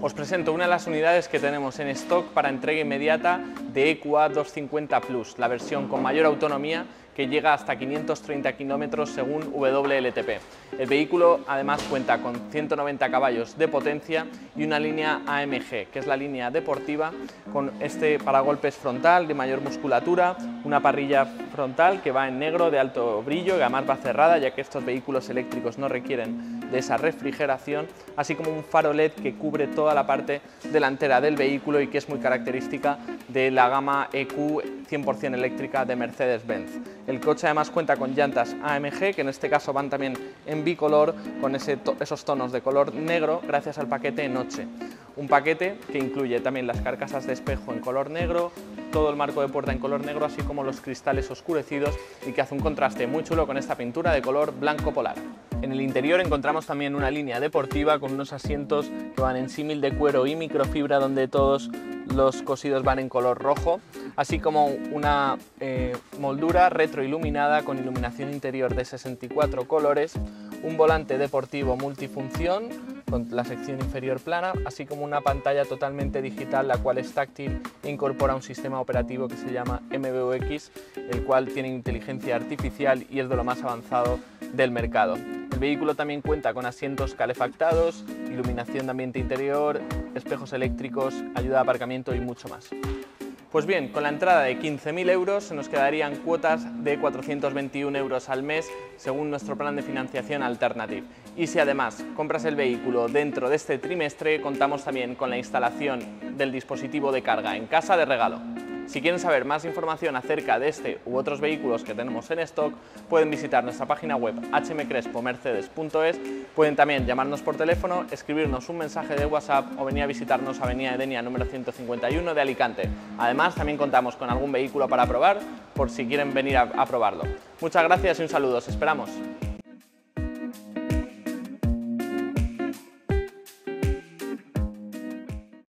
Os presento una de las unidades que tenemos en stock para entrega inmediata de EQA 250 Plus, la versión con mayor autonomía que llega hasta 530 kilómetros según WLTP. El vehículo además cuenta con 190 caballos de potencia y una línea AMG, que es la línea deportiva, con este paragolpes frontal de mayor musculatura, una parrilla frontal que va en negro de alto brillo y además va cerrada, ya que estos vehículos eléctricos no requieren de esa refrigeración, así como un faro LED que cubre toda la parte delantera del vehículo y que es muy característica de la gama EQ 100% eléctrica de Mercedes-Benz. El coche además cuenta con llantas AMG, que en este caso van también en bicolor, con esos tonos de color negro, gracias al paquete Noche. Un paquete que incluye también las carcasas de espejo en color negro, todo el marco de puerta en color negro, así como los cristales oscurecidos y que hace un contraste muy chulo con esta pintura de color blanco polar. En el interior encontramos también una línea deportiva con unos asientos que van en símil de cuero y microfibra donde todos los cosidos van en color rojo, así como una eh, moldura retroiluminada con iluminación interior de 64 colores, un volante deportivo multifunción con la sección inferior plana, así como una pantalla totalmente digital, la cual es táctil e incorpora un sistema operativo que se llama MBUX, el cual tiene inteligencia artificial y es de lo más avanzado del mercado. El vehículo también cuenta con asientos calefactados, iluminación de ambiente interior, espejos eléctricos, ayuda de aparcamiento y mucho más. Pues bien, con la entrada de 15.000 euros se nos quedarían cuotas de 421 euros al mes según nuestro plan de financiación Alternative. Y si además compras el vehículo dentro de este trimestre, contamos también con la instalación del dispositivo de carga en casa de regalo. Si quieren saber más información acerca de este u otros vehículos que tenemos en stock, pueden visitar nuestra página web hmcrespomercedes.es, pueden también llamarnos por teléfono, escribirnos un mensaje de WhatsApp o venir a visitarnos a Avenida Edenia número 151 de Alicante. Además, también contamos con algún vehículo para probar por si quieren venir a, a probarlo. Muchas gracias y un saludo, os esperamos.